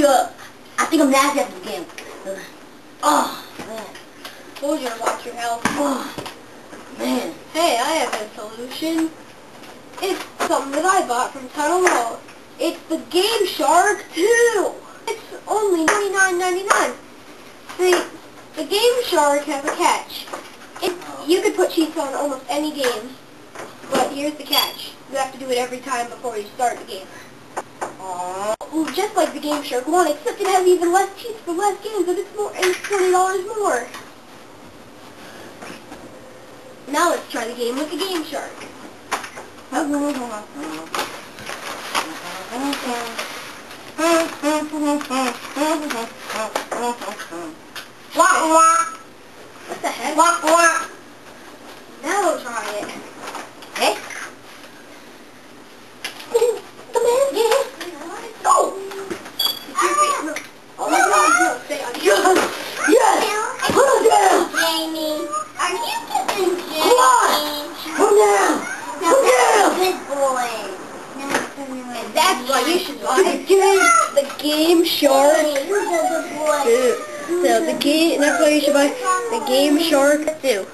Uh, I think I'm nasty after the game. Oh, man. Told you watch your health. Oh, man. Hey, I have a solution. It's something that I bought from Tunnel Road. It's the Game Shark 2. It's only $99.99. See, the Game Shark has a catch. It, you could put cheats on almost any game, but here's the catch. You have to do it every time before you start the game. Just like the Game Shark 1, except it has even less cheats for less games, and it's more, and it's $20 more. Now let's try the game with the Game Shark. What the heck? Wah, wah. Now we'll try it. Hey. the man's game. Go. Oh my god, no, stay on. Yes. Yes. Put him down. Jamie, are you kissing Jamie? Come on. Him down. Put down. good boy. No, no, And that's why you should buy The game. the Game Shark. Hey, who's a good boy? Uh, so the game, that's why you should buy the Game Shark 2.